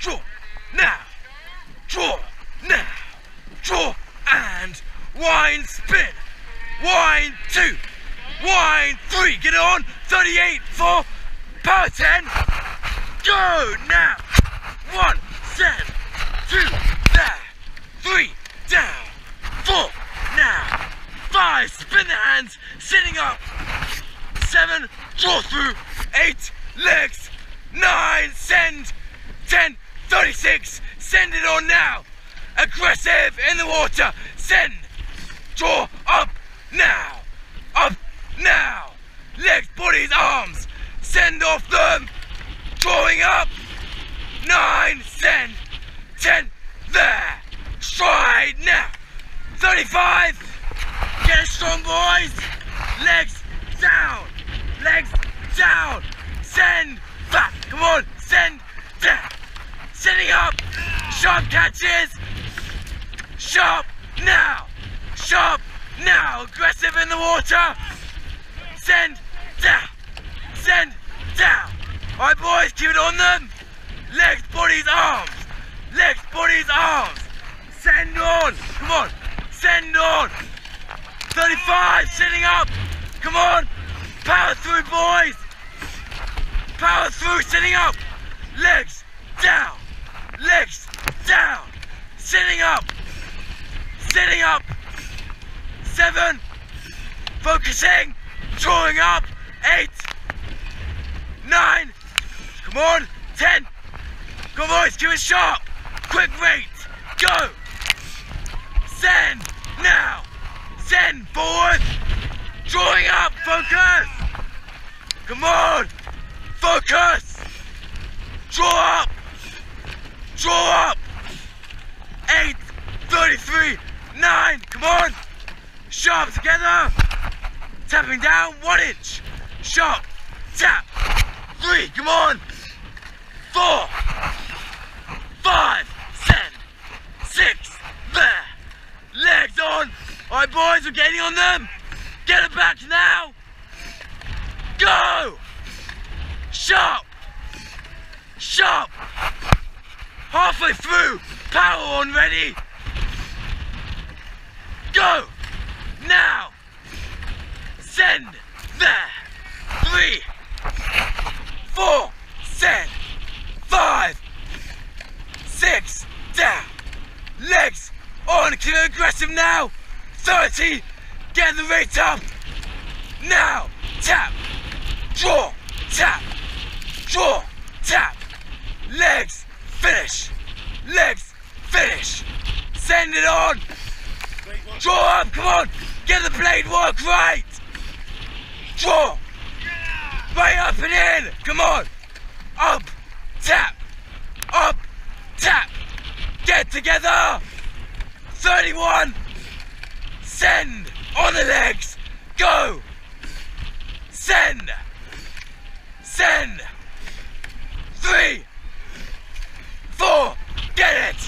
draw, now, draw, now, draw, and wine spin, wine two, wine three, get it on, 38, four, power 10, go now, one, two, there, three, down, four, now, five, spin the hands, sitting up, seven, draw through, eight, legs, nine, send, ten, 36, send it on now, aggressive in the water, send, draw up, now, up, now, legs, bodies, arms, send off them, drawing up, nine, send, ten, there, stride now, 35, get strong boys, legs down, legs down, send, back, come on, sitting up, sharp catches, sharp, now, sharp, now, aggressive in the water, send, down, send, down, alright boys, keep it on them, legs, bodies, arms, legs, bodies, arms, send on, come on, send on, 35, sitting up, come on, power through boys, power through, sitting up, legs, down, legs, down, sitting up, sitting up, seven, focusing, drawing up, eight, nine, come on, ten, on boys, keep it sharp, quick rate, go, send, now, send, forward, drawing up, focus, come on, focus, draw up, draw up, eight, 33, nine, come on, sharp together, tapping down, one inch, sharp, tap, three, come on, four, five, send, six, there, legs on, alright boys, we're getting on them, get it back now, go, sharp, sharp, halfway through, power on, ready, go, now, send, there, three, four, send, five, six, down, legs on, keep it aggressive now, 30, get the rate up, now, tap, draw, tap, draw, tap, legs, finish, legs, finish, send it on, draw up, come on, get the blade work right, draw, right up and in, come on, up, tap, up, tap, get together, 31, send, on the legs, go, send, send, three, four, get it,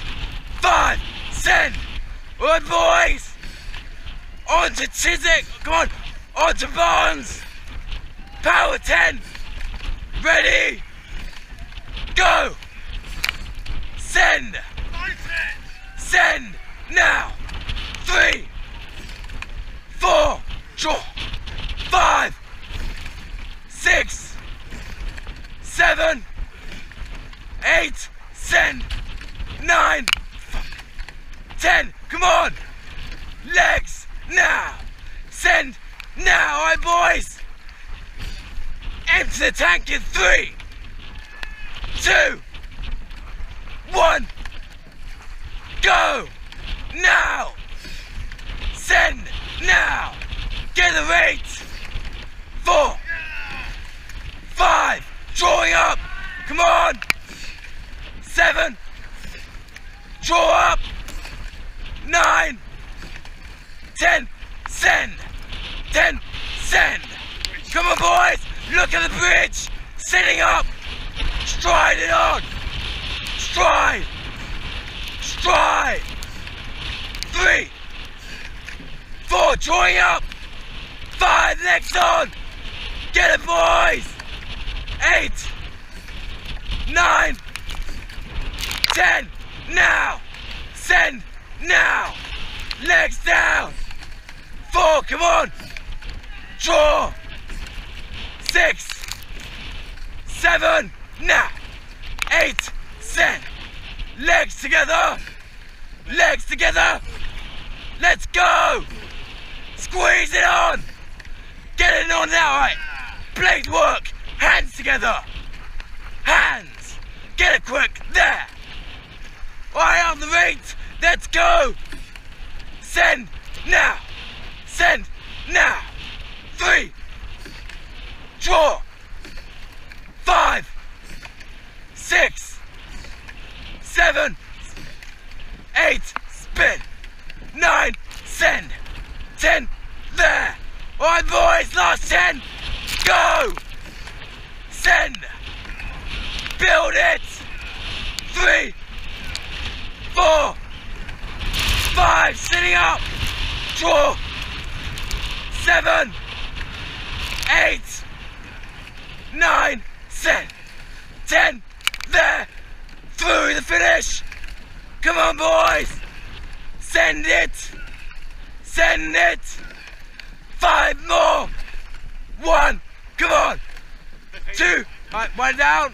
five, send, all right boys, on to Chiswick, come on, on to Barnes, power 10, ready, go, send, send, now, three, four, five, six, seven, eight, send, nine, fuck, ten, come on, legs, now, send, now, alright boys, empty the tank in three, two, one, go, now, send, now, get the rate, four, five, drawing up, come on, seven, draw up, nine, ten, send, ten, send, look at the bridge, sitting up, stride it on, stride, stride, three, four, drawing up, five, legs on, get it boys, eight, nine, ten, now, send, now, legs down, four, come on, draw, six, seven, now, eight, legs together, legs together, let's go, squeeze it on, get it on now, right, blade work, hands together, hands, get it quick, there, I am the rate, let's go, send, now, send, now, three, draw, five, six, seven, eight, spin, nine, send, ten, there. All right, boys, last ten, go, send, build it, three, four, five, sitting up, draw, seven, eight, nine, send, ten, there, through the finish. Come on, boys, send it, send it, five more, one, come on, two, right, one down,